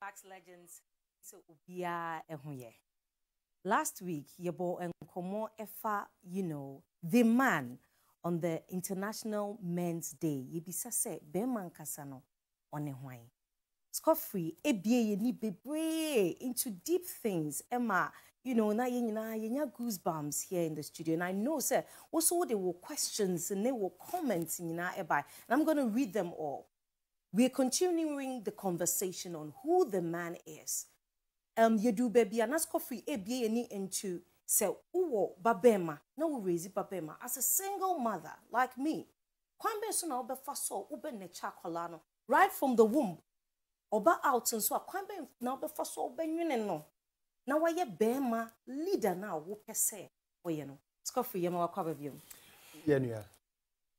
Max Legends so ubia ehuye. Last week, you know, the man on the International Men's Day. Yebisa se be man kasano one hwan. Scofray ebie ye ni bebre into deep things. Emma, you know, na ye nyina ye nya goosebumps here in the studio. And I know, sir, also there were questions and there were comments nyina eba. And I'm going to read them all. We're continuing the conversation on who the man is. Um, you do baby and ask free ebie any into say uwo babema na wo raise babema as a single mother like me. Kwan be so na obefa so no right from the womb. Oba out and so a kwan be na obefa so obenwene no. Na waye bema leader na wo pese oye no. Scofray yema wakwa baby. Yeah, yeah.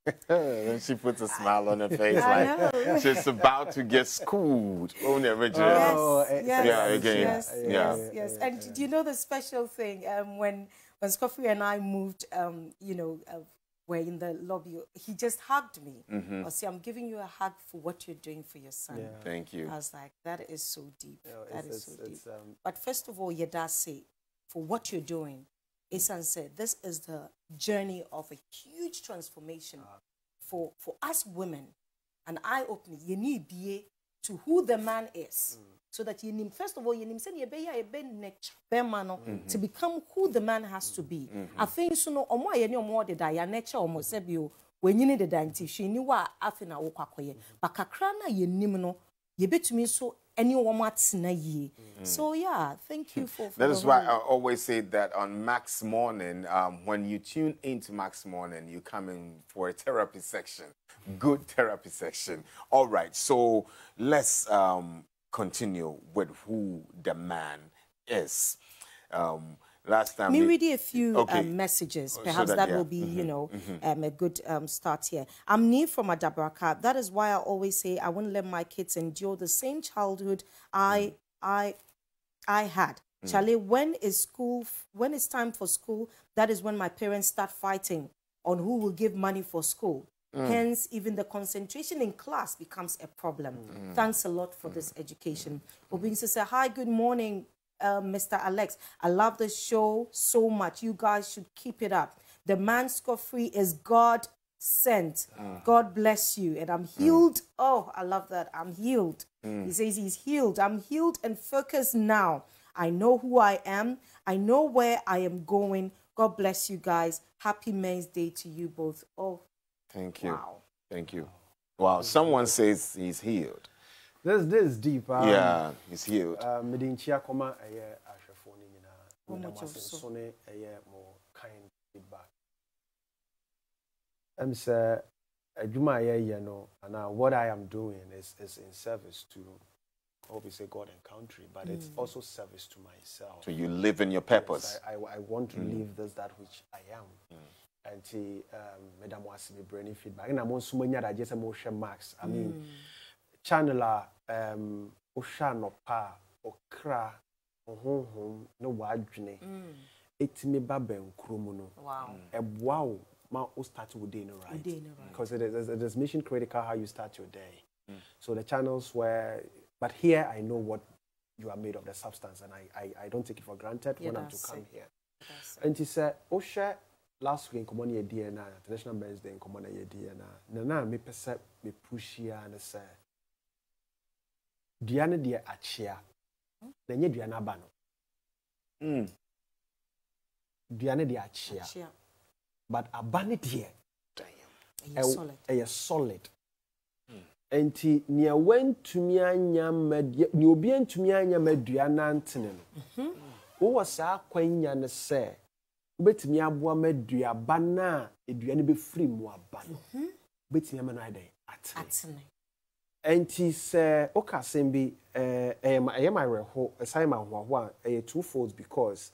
and she puts a smile on her face I like know. she's about to get schooled. Oh, never Yes, Oh, yes, yeah, again. yes, Yeah. yes, yes. And do you know the special thing? Um, when when Scoffy and I moved, um, you know, uh, were in the lobby, he just hugged me. Mm-hmm. I say, I'm giving you a hug for what you're doing for your son. Yeah. Thank you. I was like, that is so deep. No, that it's- is so it's- deep. it's, um, but first of all, Yada say, for what you're doing, Isan said, this is the journey of a huge transformation Ah. for, for us women. And eye opening, you need be to who the man is. Mm. So that you need, first of all, you need say, "Yebe ya ebe nek- be man Mm-hmm. to become who the man has to be. I think so. No, omo aye ni omo de da ya nature omo se. When you need the danti, she ni wa afi na wo kwakoye. But kakra na ye nim no, ye betumi so any woman atena yie. So yeah, thank you for. for That is why I always say that on Max Morning, um, when you tune into Max Morning, you come in for a therapy section, good therapy section. All right, so let's um, continue with who the man is. Um, last time, me we- read you a few um, Okay. um, messages. so Perhaps that- that, yeah. will be, you mm-hmm. know, mm-hmm. um, a good um, start here. I'm new from Adabraka. That is why I always say I won't let my kids endure the same childhood I mm. I I had. Mm. Charlie, when is school? When it's time for school, that is when my parents start fighting on who will give money for school. Mm. Hence, even the concentration in class becomes a problem. Thanks a lot for this education. Obin says, "Hi, good morning, uh, Mr. Alex. I love the show so much. You guys should keep it up. The man Scofray is God sent. Ah. God bless you. And I'm mm. healed. Oh, I love that. I'm healed. Mm. He says he's healed. I'm healed and focused now. I know who I am. I know where I am going. God bless you guys. Happy Men's Day to you both. Oh, Thank you. wow. Thank you. Wow, someone says he's healed. This this is deep. Um, yeah, it's huge. Uh, um, medin chia koma eye ahwefo ni nyina. Mo mo so ne eye mo kind feedback. I'm say, sɛ adwuma eye ye no and what I am doing is is in service to obviously God and country, but mm. it's also service to myself. So you live in your purpose. Yes, I, I, I, want to mm. live this that which I am. Mm. And um, Madam Wasi, me brainy feedback. And I'm on so many that I just. I mean. Mm. A um, wohwɛ anɔpa a ɔkra ɔhonhom ne w'adwene. Ɛtumi ba bankuro mu no Wow. ɛboa wo ma wo start wo day no right. Day no right. because it is, it is mission critical how you start your day. So the channels where but here i know what you are made of the substance and i, I, I don't take it for granted Yeah, when i'm to come it. here. And he said wohwɛ last week nkɔmmɔ no yɛdiɛ no a international men's day nkɔmmɔ no yɛdiɛ no a nana a mepɛ sɛ mepuhyia ne sɛ dua no deɛ akyea. Na ɛnyɛ dua no aba no. Mm. dua no deɛ akyea. But aba no deɛ ɛyɛ solid. nti nea wantumi anya ma deɛ- nea obi antumi anya ma dua no antene no wowɔ saa kwanya no sɛ wobɛtumi aboa ma duaba no a dua no bɛfiri mu aba no wobɛtumi ama no ayɛ dɛn? Atene. Nti sɛ woka asɛm bi ɛyɛ ma- ɛyɛ ma awerɛho ɛsan ma ahoaho a ɛyɛ two folds because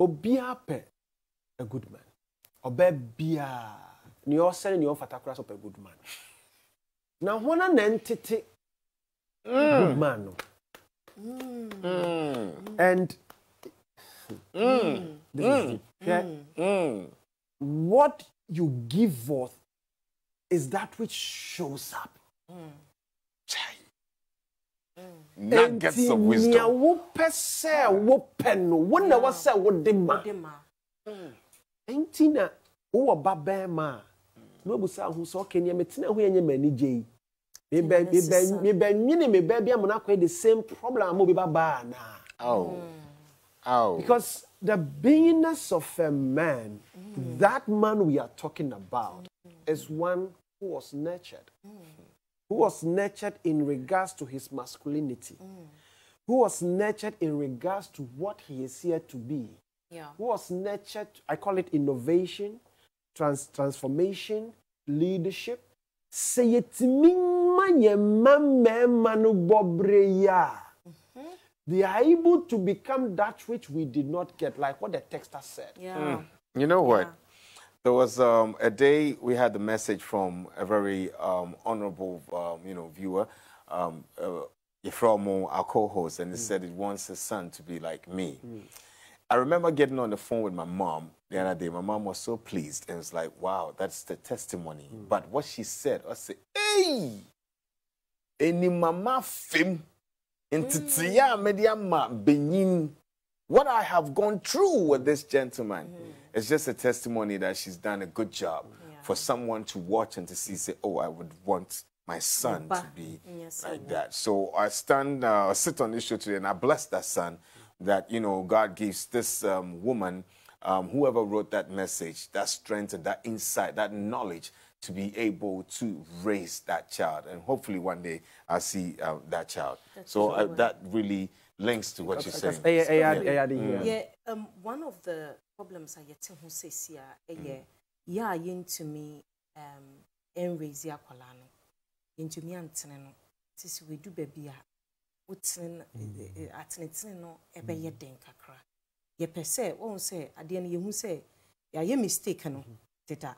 obiara pɛ a good man. Ɔbaa biara nea ɔsɛne nea ɔmfata koraa sɛ ɔpɛ good man. Na hona na ntete good man no. And this is deep. Mm. what you give forth is that which shows up. Mm. Mm. Nuggets of wisdom. Nti wo pɛ sɛ wo pɛ no wo na wɔ sɛ wo de ma. Mm. Nti na wowɔ ba bɛrima a na obusa ho sɛ ɔkɛ nneɛma tena ho yɛnyɛ m'ani gye yi. Mebɛnwini mebɛ bi amuna akɔ yi the same problem a mo bi ba baa na. Because the beingness of a man, that man we are talking about, is one who was nurtured. Who was nurtured in regards to his masculinity. Who was nurtured in regards to what he is here to be. Yeah. Who was nurtured, I call it innovation, trans- transformation, leadership. Sɛ yɛtumi ma yɛn mma mmarima no bɔbere yi a, they are able to become that which we did not get, like what the texter said. Yeah. You know what? Yeah. There was um, a day we had the message from a very um, honorable, um, you know, viewer, um, uh, Ifromo, our co-host, and he said he wants his son to be like me. I remember getting on the phone with my mom the other day. My mom was so pleased and was like, "Wow, that's the testimony." But what she said, I said, "Hey, any mama fim, intitiya mediama benyin." what I have gone through with this gentleman is just a testimony that she's done a good job for someone to watch and to see, say, oh, I would want my son to be Yes, like that. So I stand, uh, sit on this show today and I bless that son that, you know, God gives this um, woman, um, whoever wrote that message, that strength and that insight, that knowledge to be able to raise that child. And hopefully one day I'll see uh, that child. so uh, that really links to what you're saying. Ɛyɛ- ɛyɛ ade- ɛyɛ ade yie. Yeah, um, one of the problems a yɛte ho sɛsi a ɛyɛ yɛ a yɛntumi um, ɛnraise akwadaa no yɛntumi antene no. Te sɛ wɔdu baabi a wotene no ɛ- ɛ- atenetene no ɛbɛyɛ den kakra. Yɛpɛ sɛ wɔn sɛ adeɛ no yɛhu sɛ yɛayɛ mistake no mm-hmm. deda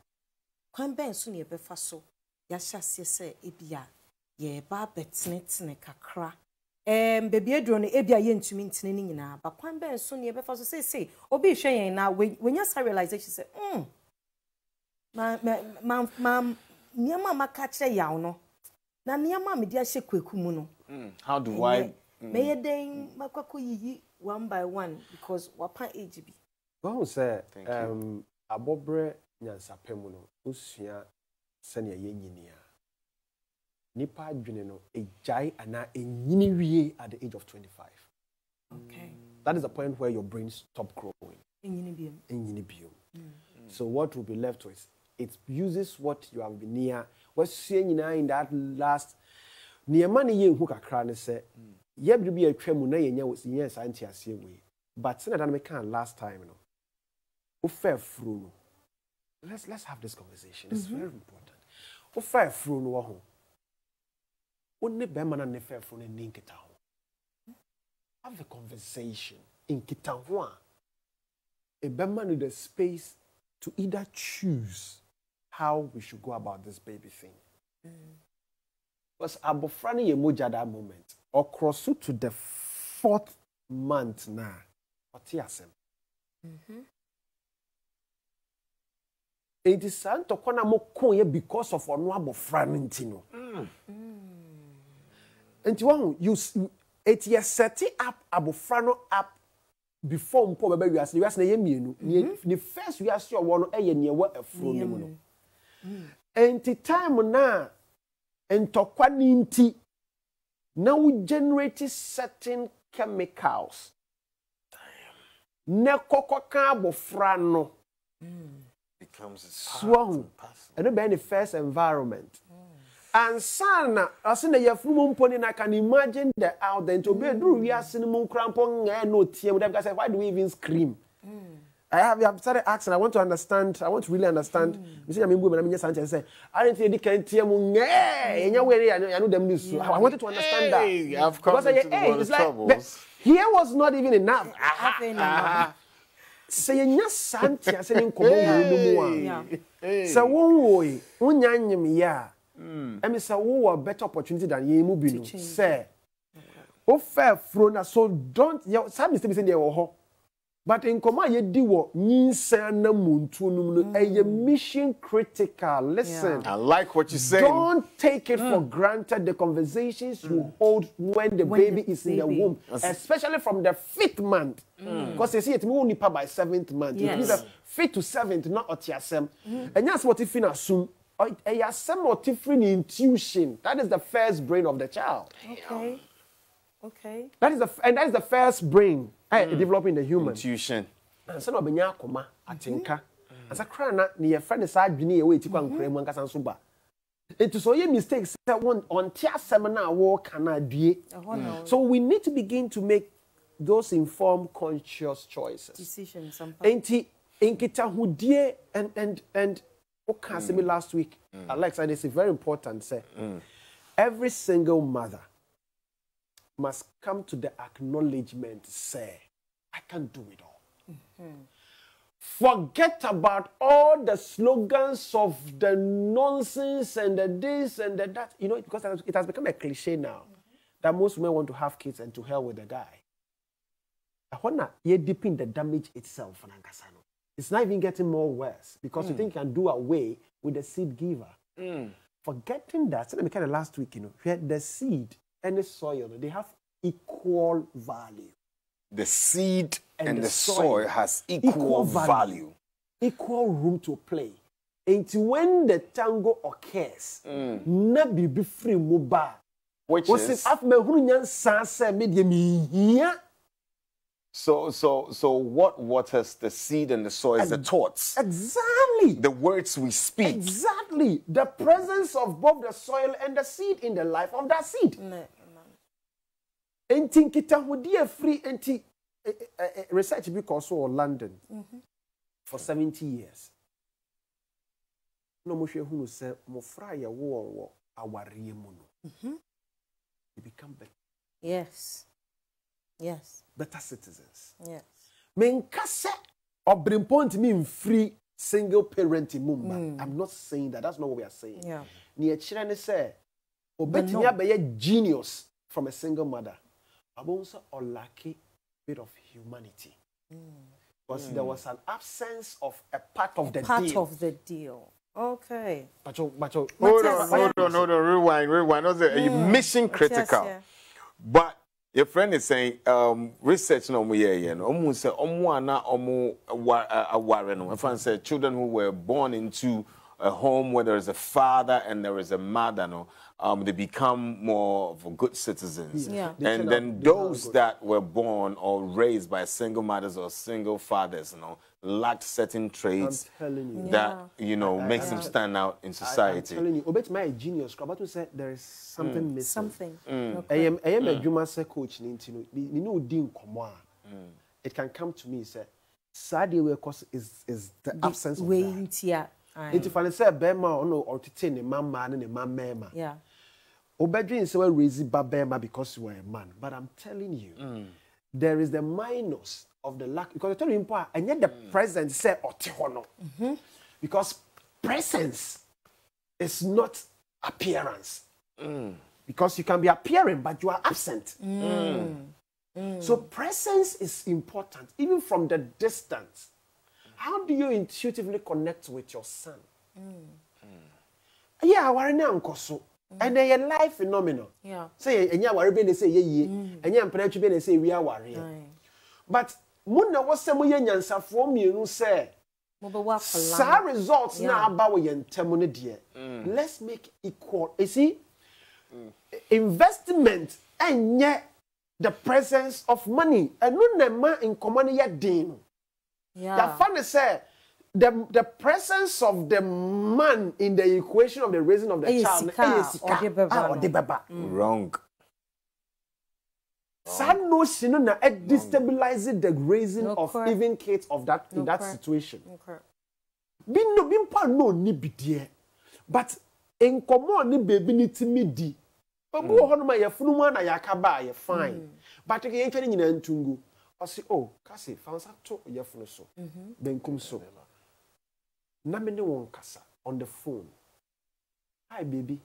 kwan bɛn so na yɛbɛfa so? Yɛahyɛ aseɛ sɛ ebi a yɛreba abɛtenetene kakra. Um, baabi aduro no ebi a yɛntumi ntene no nyinaa ba kwan bɛn so na yɛbɛfa so? Seesei obi rehwɛ yɛn na wenya saa realization sɛ mm, ma ma ma ma nneɛma a maka kyerɛ yaw no na nneɛma a mede ahyɛ kwaku mu no How do I? mɛyɛ dɛn? Makɔkɔ yiyi one by one because wapa age bi. Wahu sɛ um, abɔberɛ nyansapɛ mu no wosua sɛnea yɛnyini a nipa adwene no ɛgyae anaa ɛnyini wie at the age of 25 okay. That is the point where your brain stop growing. Ɛnyini biom. Ɛnyini bio so what will be left with it uses what you have been near. Wasua nyinaa in that last nneɛma no yɛnhu kakra ne sɛ yɛbere bi atwa mu na yɛnyɛ saa nteaseɛ wei. But sɛnɛ da no mekaa last time no wofɛ afuro no let's, let's have this conversation. It's very important. Wofɛ afuro no wɔ ho wo ne bɛrima no ne fɛ afuro no ani nkita ho have a conversation. Nkita ho a ɛbɛma no the space to either choose how we should go about this baby thing. Because abofra no yɛ mogya that moment. Ɔkorɔ so to the fourth month na. Ɔte asɛm. Enti saa ntɔkwa na mokɔɔyɛ because of ɔno abofra no nti no. Nti wahu you eti yɛ set up abofra no up before mpo ɔbɛbɛ wiase. Na wiase na yɛ mmienu. Nea- ne first wiase ɔwɔ no yɛ nea ɛwɔ afuro no mu no. Nti time na ntɔkwa ne nti na wo generate certain chemicals. Na kɔkɔ ka abɔfra no becomes a soɔ ho ɛno bɛyɛ ne first environment ansa na ɔse na yɛfunu mu mpo ne na can imagine the out there nti obi eduru wiase no mu nkura mpo ŋɛɛ na otie mu dɛm why do we even scream mm. I have, I have started asking. I want to understand. I want to really understand. Mm. Me say, I'm going to say, say, I didn't think they can tell me. Yeah, you mm. where I know them news. I wanted to understand Hey, that. I've come Because I- into the world it's of like, troubles. here was not even enough. Afei na Sɛ yɛnya saa ntease ne nkɔmmɔ wei no mu a, sɛ wonwoe wonya nyemyɛ a ɛme sɛ wowɔ better opportunity than yɛn mu bi no sɛ wofɛ afuro no so don't saa mistake bi sɛ deɛ ɛwɔ hɔ but nkɔmɔ a yɛdi wɔ nyinsɛn na muntu no mu no ɛyɛ mission critical listen. I like what you're saying. Don't take it for granted the conversations you hold when the When baby the is in the baby- womb, especially from the fifth month. Because you see, it means nipa by seventh month. It Yes. means that fifth to seventh, not otiasem. And that's what if in assume. Ayasem or different intuition. That is the first brain of the child. Okay. Okay. That is the and that is the first brain eh, developing the human. Intuition. ansa na ɔbɛnya akoma atenka ansa kora na ne yɛfrɛ ne saa adwene yɛ wɔɛti kwa nkora mu ankasa nso ba. Nti sɛ ɔyɛ mistake sɛ wɔn- ɔnte asɛm no a wɔreka no adue. Na so we need to begin to make those informed conscious choices. Decisions nti nkitahodie and and and woka asɛm bi last week. Alex and it's very important sɛ every single mother must come to the acknowledgement say i can do it all. Mm-hmm. Forget about all the slogans of the nonsense and the this and the that. You know because it has- become a cliche now mm-hmm. that most women want to have kids and to hell with the guy. Ɛhɔ na yɛ deeping the damage itself it's not even getting more worse because you mm. think you can do away with the seed giver. Mm. Forgetting that Let me meka the last week you know. The seed and the soil they have equal value. The seed and, And the, the soil, has equal, Equal value. value. equal room to play. Until when the tango occurs na biribi firi mu ba. Which is afei mahunu nyansa sɛ me deɛ mehia so so so what waters the seed and the soil is the thoughts. exactly. The words we speak. exactly. The presence of both the soil and the seed in the life of that seed. Ne- nti nkitahodie afiri nti eh, eh, eh, research bi kɔ so wɔ london for 70 years. Na ɔmohwɛ hunu sɛ mmɔfra a yɛwo wɔn wɔ awareɛ mu no they become better, Yes. Yes. better citizens Yes. menka sɛ ɔberempɔ ntumi free single parent mu mba hmm. i'm not saying that that's not what we are saying Yeah. ne yɛkyerɛ ne sɛ obɛtumi no. abɛyɛ genius from a single mother abɛhu sɛ lucky bit of humanity hmm. because hmm. there was an absence of a part of the Part deal. of the deal. Okay. Bacho, bacho, Hold Matthias, on, hold on, hold on. Rewind, rewind. That's a mission critical. Yes, But your friend is saying um, research no mo yɛ yɛ no. Ɔmo sɛ ɔmo ana ɔmo awa- uh, aware no. Ɛfan sɛ children who were born into a home where there is a father and there is a mother no um, they become more of good citizens. Yeah. They and then out- they turn out those that were born or raised by single mothers or single fathers you know lacked certain traits you. that yeah. you know I, makes I, him stand out in society. I, am telling you, Obet my genius. Krabato said there is something mm. missing. Something. Mm. Okay. I am I am mm. a human coach. You know, din komwa. It can come to me. Say, sadly, we cause is is the, the absence way of that. Yeah. Nti fani sɛ bɛrima ɔno ɔtete ne ma man, man, ne man, man. Yeah. Obedwin sɛ wa raise ba bɛrima because you are a man, but I'm telling you, mm. there is the minus of the lack because I tell you mpo a ɛnyɛ the presence sɛ ɔte hɔ no because presence is not appearance. Because you can be appearing but you are absent. So presence is important even from the distance. How do you intuitively connect with your son? Ɛyɛ aware ne ankɔ so. Ɛnɛ yɛ life phenomenon. Yeah. sɛ yɛ- ɛnyɛ aware bi na sɛ ɛyɛ yie ɛnyɛ mpɛnɛtwi bi na sɛ ɛwie awareɛ Aye. but mo na wɔ sɛ moyɛ nyansafoɔ mmienu sɛ saa results na aba wɔ yɛn ntam no deɛ let's make equal you see? Investment ɛnyɛ the presence of money. Ɛno na ɛma nkɔmɔ no yɛ den no. Yeah. yɛafa ne sɛ the the presence of the man in the equation of the raising of the child ɛyɛ sika. Ɔde bɛba a no. ɔde bɛba. Wrong saa notion no na destabilize the raising of Nokorɛ. even kids of that in that situation. Bi no bi mpo a na ɔni bideɛ but nkɔmɔ ne beebi ne ti mi di. Obi wɔ hɔnom a yɛfunu mu ana yɛaka ba a yɛ fine but yɛn twɛ ne nyinaa ntungu. Ɔsi o kasi fansa to yɛfunu so. Benkum so. Na me ne wɔn kasa on the phone. Hi baby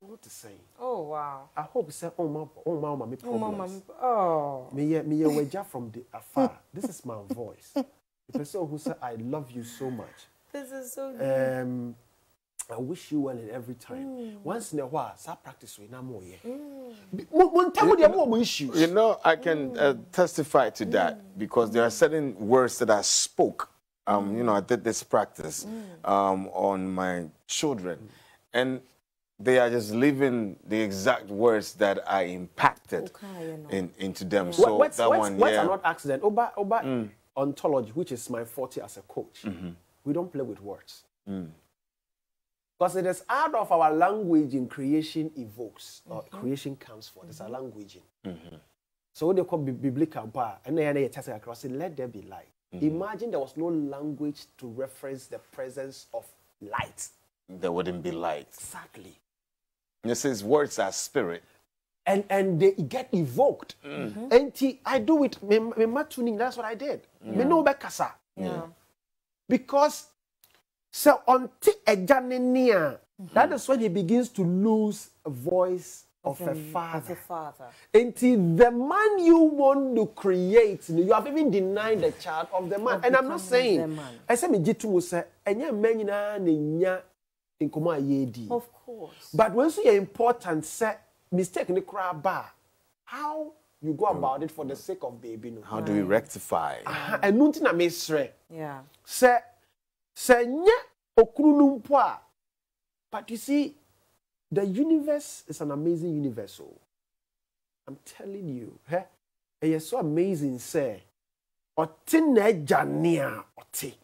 what to say Oh wow. i hope say oh my oh my mama Oh mama. problems Oh. me yeah me yeah wager from the afar this is my voice the person who said i love you so much This is so good. um, I wish you well in every time. Once in a while, start practice with na more yeah. Tell me more issues. You know, I can uh, testify to that because there are certain words that I spoke. Um, you know, I did this practice um, on my children, and they are just living the exact words that are impacted Okay, you know. in, into them. What- So what's, that what's, one, what's yeah. not accident? Oba, Oba mm. ontology, which is my forte as a coach. Mm-hmm. We don't play with words. Mm. Because it is out of our language in creation evokes, or mm-hmm. creation comes for. There's a mm-hmm. language in. So what they call bi- biblical bar, and then they test across it, let there be light. Imagine there was no language to reference the presence of light. there wouldn't be light. Exactly. And it says words are spirit. and and they get evoked. And he- I do it. Me, me ma tuning. That's what I did. Me no because so until a near, that is when he begins to lose a voice of a Of father. a father. Until the man you want to create, you have even denied the child of the man. Of and I'm not saying. I say me jitu mo say, enya men nyinaa na nya nkɔmɔ a yɛredi. Of course. But when you important, say mistake in the crab bar, how you go about it for the sake of baby no. How do we rectify? And nothing na mesre. Yeah. Say say nye okunu no mpo a. But you see, the universe is an amazing universe. Oh. I'm telling you, eh? It is so amazing, say. Ɔte na agya nea ɔte.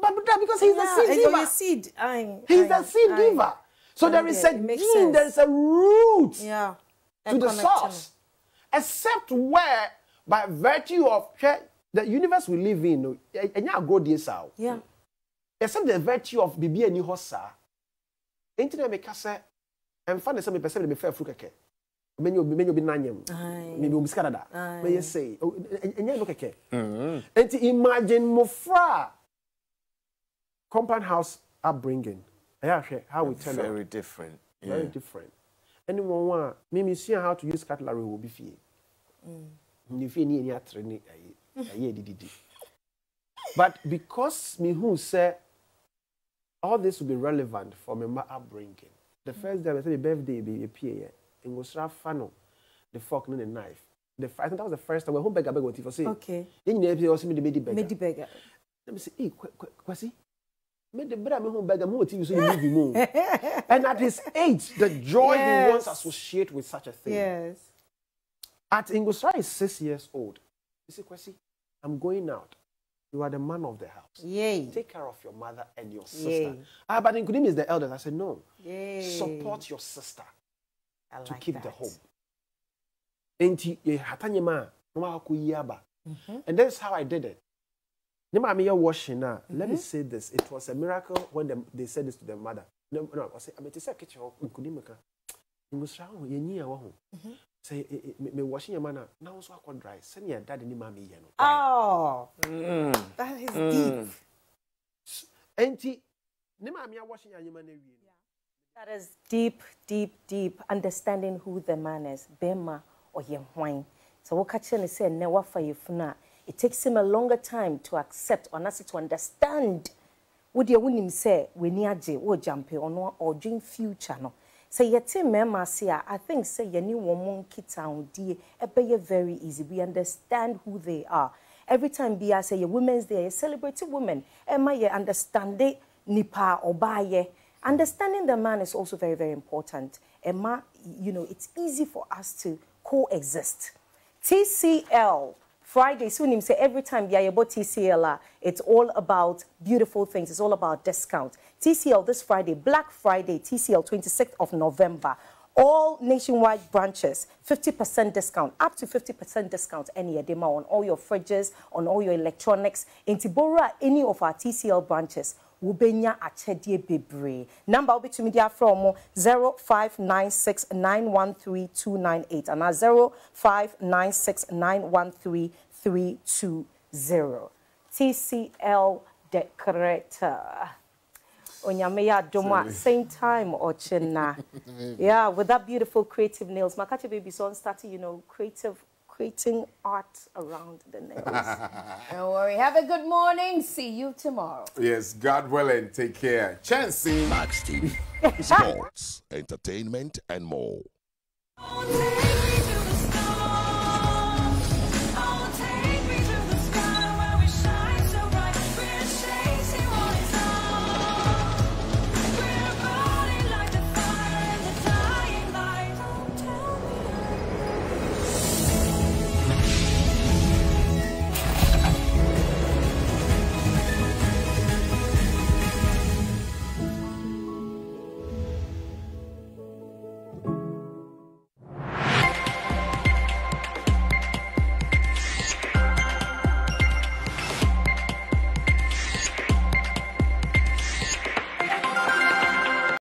But because he's yeah, a seed giver. He's a seed. Aye, he's aye, a seed aye. giver. So okay, there is a gene, there is a root yeah, to the source. Except where, by virtue of the universe we live in, and you go this out. Yeah. Except the virtue of Bibi and Nihosa. Anything I make say, I'm finding some person to be fair fruit cake. Many obi many obi nanyam. Maybe obi skarada. May you say, and you look at it. And imagine mofra compound house upbringing. Yeah, ahwɛ how we turn out very different yeah. very different Anyone want me? Me see how to use cutlery will be fie. Mm. Ne fie ne yɛ ni atere but because me who sɛ all this will be relevant for mi upbringing. The first day I say the birthday bi epie yɛ ngosra fa no the fork ne the knife. The I think that was the first time we home beggar beggar wɔ ti fɔ se yɛ nyinaa epi ɔsi mi the medi beggar medi beggar. Let me say, hey, eh, Kwasi, me the brother me home beggar me what you say you movie. And at his age, the joy he wants associate with such a thing. Yes. At Ingosra is six years old. He said, Kwesi, I'm going out. You are the man of the house. Yay. Take care of your mother and your sister. Yay. Ah, but Nkudim is the eldest. I said, no. Yay. Support your sister I to like keep the home. Enti, ye hatanye ma, no ma haku yaba. Mm-hmm. And that's how I did it. ne maame yɛ washing na let me mm-hmm. say this it was a miracle when them, they said this to their mother no no I say, ɔsɛ abeti sɛ kitchen hɔ nkunim ka nwusra ho yɛnyi ɛwɔ ho sɛ me washing yɛ ma na na nso akɔ dry sɛnea dade ne maame yɛ no. oh mm. that is mm. deep. nti ne maame yɛ washing yɛ anyima na ewie. That is deep, deep, deep understanding who the man is. Bema or your wine. So, what catching is saying, never for your funeral. It takes him a longer time to accept or to understand. When you are or jump on or dream future no? Say yet mema say I think need one monkey town dear be very easy. We understand who they are. Every time I say your women's day, you celebrate women. Emma you understand it nipa or buy Understanding the man is also very, very important. Emma, you know, it's easy for us to coexist. TCL, Friday, soon him say every time yeah, about TCL, it's all about beautiful things. It's all about discount. TCL this Friday, Black Friday, TCL 26th of November. All nationwide branches, 50% discount, up to 50% discount any demo on all your fridges, on all your electronics. In Tibora, any of our TCL branches, wobɛnya akyɛdeɛ bebree. Number wobɛtumi de afrɛ mo 0596913298 anaa 0596913320 tcl decorator onyame yɛ adom a same time ɔkyena yeah with that beautiful creative nails. Makache baby so on starting you know creative creating art around the nails Don't worry. Have a good morning. See you tomorrow. Yes, God willing, take care. Chancey. Max TV, sports, entertainment, and more. Take me to